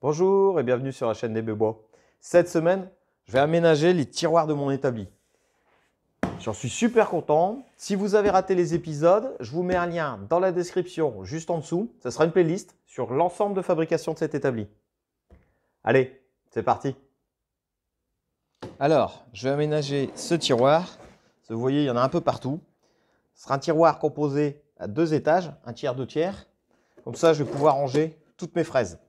Bonjour et bienvenue sur la chaîne des Bébois. Cette semaine, je vais aménager les tiroirs de mon établi. J'en suis super content. Si vous avez raté les épisodes, je vous mets un lien dans la description juste en dessous. Ce sera une playlist sur l'ensemble de fabrication de cet établi. Allez, c'est parti. Alors, je vais aménager ce tiroir. Vous voyez, il y en a un peu partout. Ce sera un tiroir composé à deux étages, un tiers, deux tiers. Comme ça, je vais pouvoir ranger toutes mes fraises.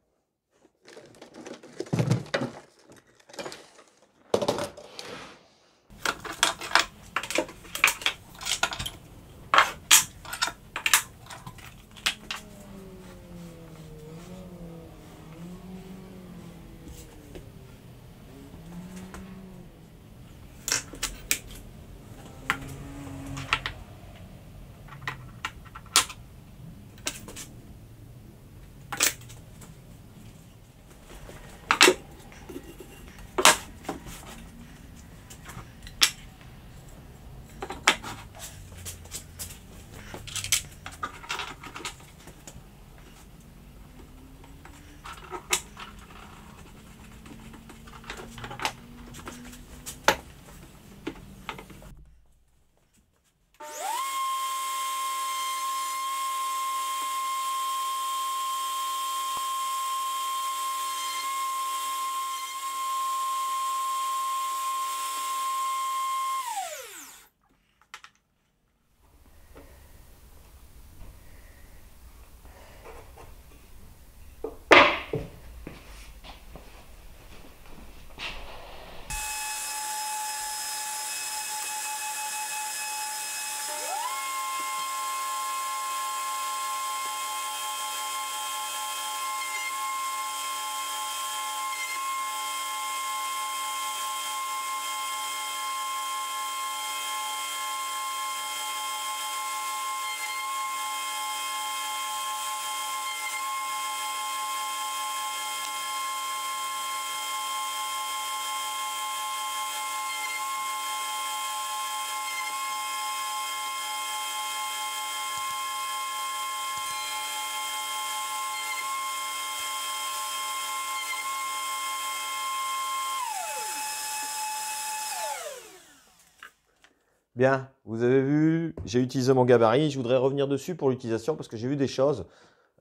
Bien, vous avez vu, j'ai utilisé mon gabarit. Je voudrais revenir dessus pour l'utilisation parce que j'ai vu des choses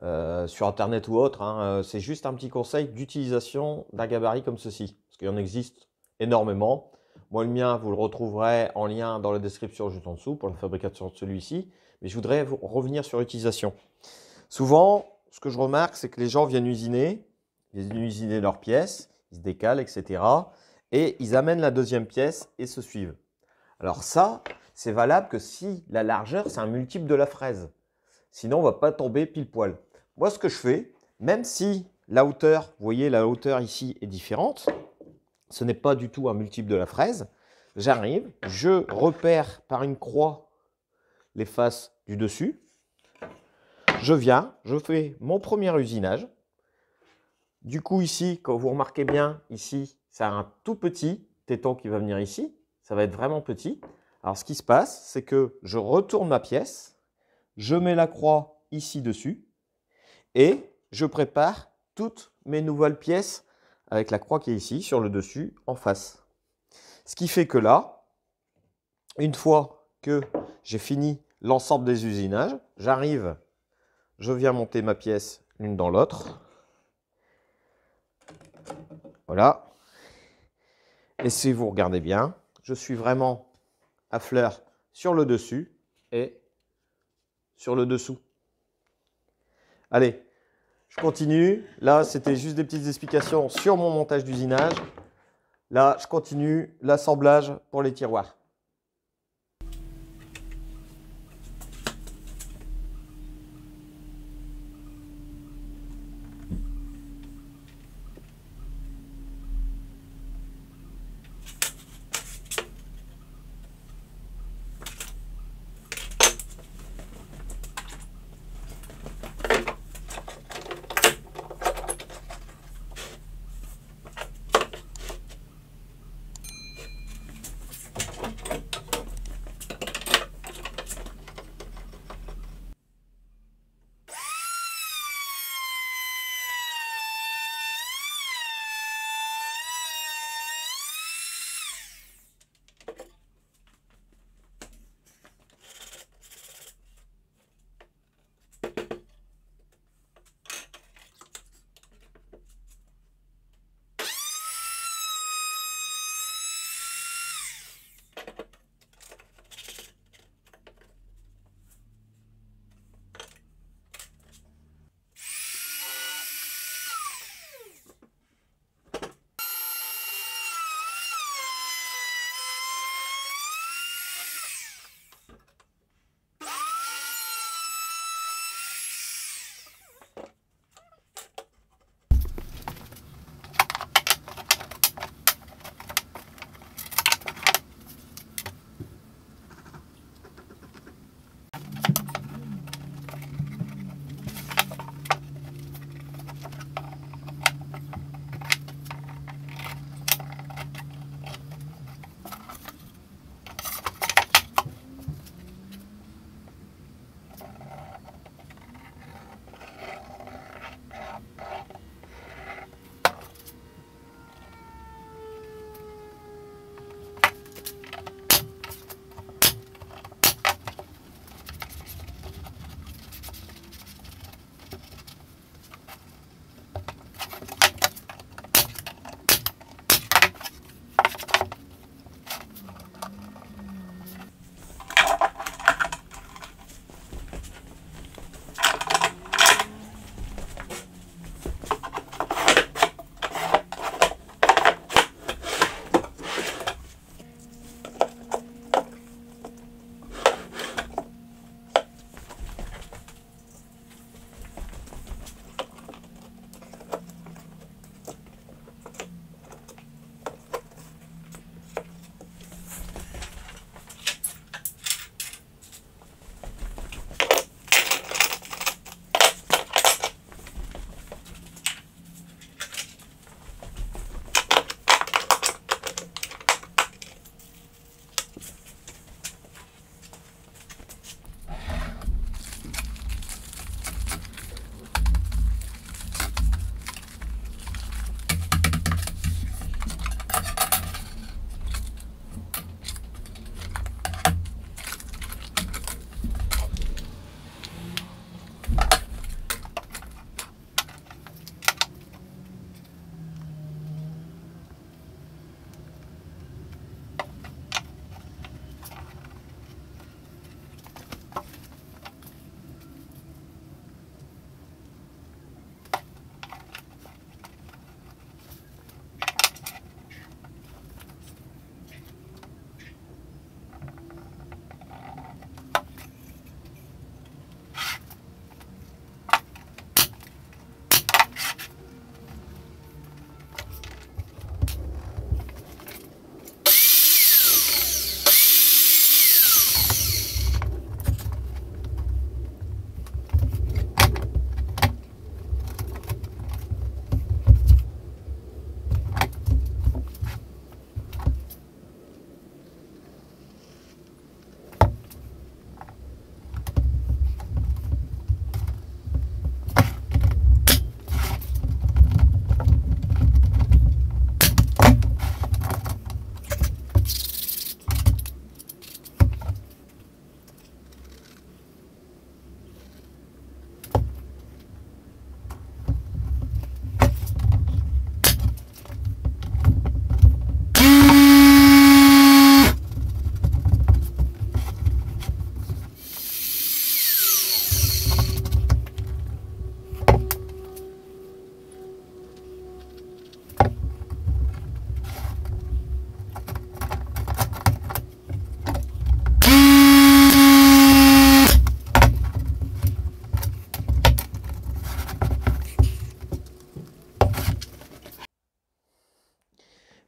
euh, sur Internet ou autre. Hein. Euh, c'est juste un petit conseil d'utilisation d'un gabarit comme ceci. Parce qu'il en existe énormément. Moi, le mien, vous le retrouverez en lien dans la description juste en dessous pour la fabrication de celui-ci. Mais je voudrais revenir sur l'utilisation. Souvent, ce que je remarque, c'est que les gens viennent usiner, ils viennent usiner leurs pièces, ils se décalent, etc. Et ils amènent la deuxième pièce et se suivent. Alors ça, c'est valable que si la largeur, c'est un multiple de la fraise. Sinon, on ne va pas tomber pile poil. Moi, ce que je fais, même si la hauteur, vous voyez, la hauteur ici est différente, ce n'est pas du tout un multiple de la fraise, j'arrive, je repère par une croix les faces du dessus, je viens, je fais mon premier usinage. Du coup, ici, quand vous remarquez bien, ici, c'est un tout petit téton qui va venir ici ça va être vraiment petit. Alors ce qui se passe, c'est que je retourne ma pièce, je mets la croix ici dessus et je prépare toutes mes nouvelles pièces avec la croix qui est ici sur le dessus en face. Ce qui fait que là, une fois que j'ai fini l'ensemble des usinages, j'arrive, je viens monter ma pièce l'une dans l'autre. Voilà. Et si vous regardez bien, je suis vraiment à fleur sur le dessus et sur le dessous. Allez, je continue. Là, c'était juste des petites explications sur mon montage d'usinage. Là, je continue l'assemblage pour les tiroirs.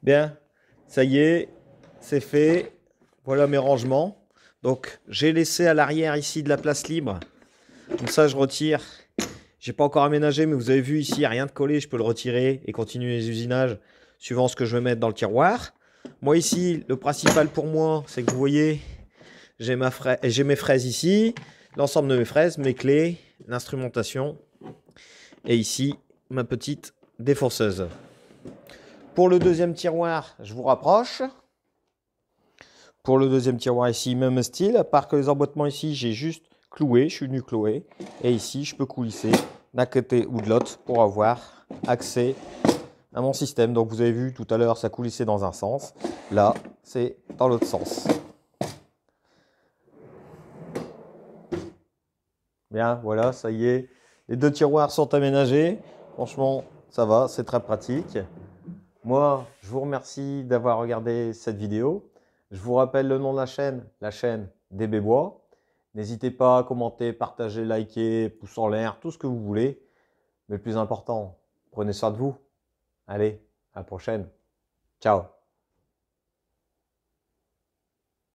Bien, ça y est, c'est fait. Voilà mes rangements. Donc, j'ai laissé à l'arrière ici de la place libre. Comme ça, je retire. J'ai pas encore aménagé, mais vous avez vu ici, il a rien de collé. Je peux le retirer et continuer les usinages suivant ce que je vais mettre dans le tiroir. Moi ici, le principal pour moi, c'est que vous voyez, j'ai mes fraises ici, l'ensemble de mes fraises, mes clés, l'instrumentation. Et ici, ma petite défonceuse. Pour le deuxième tiroir, je vous rapproche. Pour le deuxième tiroir ici, même style, à part que les emboîtements ici, j'ai juste cloué, je suis venu clouer. Et ici, je peux coulisser d'un côté ou de l'autre pour avoir accès à mon système. Donc vous avez vu tout à l'heure, ça coulissait dans un sens. Là, c'est dans l'autre sens. Bien, voilà, ça y est. Les deux tiroirs sont aménagés. Franchement, ça va, c'est très pratique. Moi, je vous remercie d'avoir regardé cette vidéo. Je vous rappelle le nom de la chaîne, la chaîne des Bébois. N'hésitez pas à commenter, partager, liker, pouce en l'air, tout ce que vous voulez. Mais le plus important, prenez soin de vous. Allez, à la prochaine. Ciao